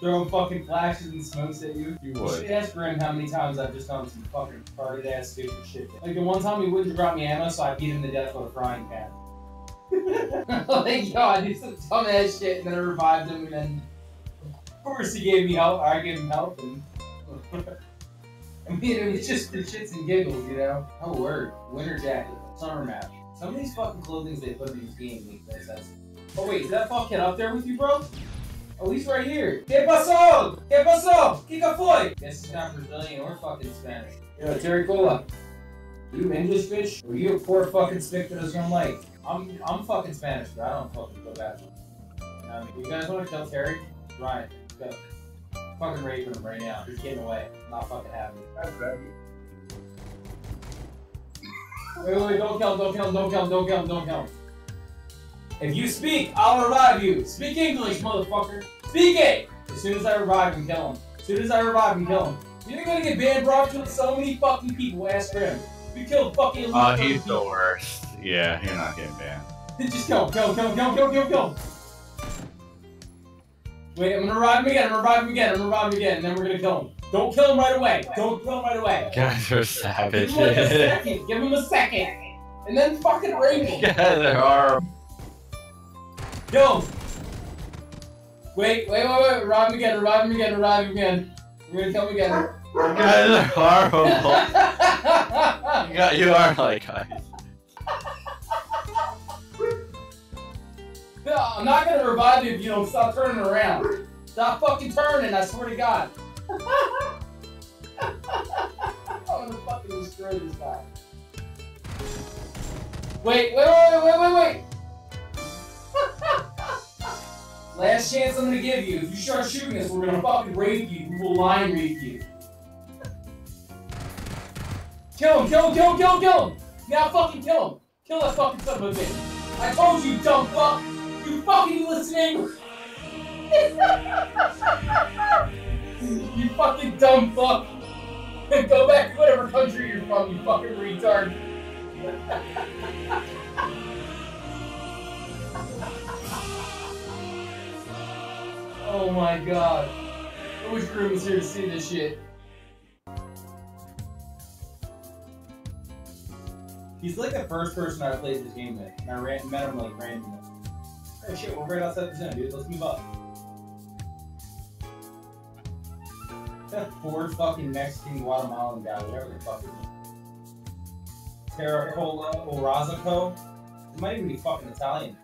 throwing fucking flashes and smokes at you. You would. You should ask Grim how many times I've just done some fucking retarded ass stupid shit. Like the one time he wouldn't drop me ammo, so I beat him to death with a frying pan. like, yo, I did some dumb ass shit, and then I revived him, and then of course he gave me help. I gave him help, and I mean, it was just for shits and giggles, you know. Oh, word, winter jacket, summer match. Some of these fucking clothings they put in these games make no sense. Oh wait, is that fucking up there with you, bro? Oh, he's right here. ¿Qué pasó? ¿Qué pasó? ¿Qué foi? Guess he's not Brazilian or fucking Spanish. Yo, Terricola. You English bitch? Or you a poor fucking stick that doesn't like? I'm I'm fucking Spanish, but I don't fucking go back. You, know, what I mean, you guys want to kill Terry? Ryan, go. Fucking raping him right now. He's getting away. I'm not fucking having it. That's bad. Wait, wait, wait, don't kill him, don't kill him, don't kill him, don't kill him, don't kill him. If you speak, I'll revive you. Speak English, motherfucker. Speak it! As soon as I revive him, kill him. As soon as I revive him, kill him. You're gonna get banned, bro. Killed so many fucking people. Ask for him. We killed fucking. Oh, fucking he's the worst. Yeah, you're not getting banned. Just kill him, kill him, kill him, kill him, kill him, kill kill. Wait, I'm gonna revive him again, I'm gonna revive him again, I'm gonna revive him again, and then we're gonna kill him. Don't kill him right away. Don't kill him right away. Guys are savage. Give him like a second. Give him a second. And then fucking rape him. yeah, there are. Yo! Wait, wait, wait, wait, revive him again, revive him again, revive him again. You're gonna come again. You guys are horrible. you, got, you are like guys. No, I'm not gonna revive you if you don't stop turning around. Stop fucking turning, I swear to God. I'm gonna fucking destroy this guy. Wait, wait, wait, wait. Last chance I'm gonna give you. If you start shooting us, we're gonna fucking rape you. We will line rape you. Kill him, kill him, kill him, kill him, kill him! Now fucking kill him! Kill that fucking son of a bitch! I told you, dumb fuck! You fucking listening? you fucking dumb fuck! Go back to whatever country you're from, you fucking retard! oh my god. I wish Groom was here to see this shit. He's like the first person I played this game with, and I ran, met him like randomly. Oh shit, we're right outside the zone, dude. Let's move up. That Ford fucking Mexican Guatemalan guy, whatever the fuck name. Terricola Orazico. It might even be fucking Italian.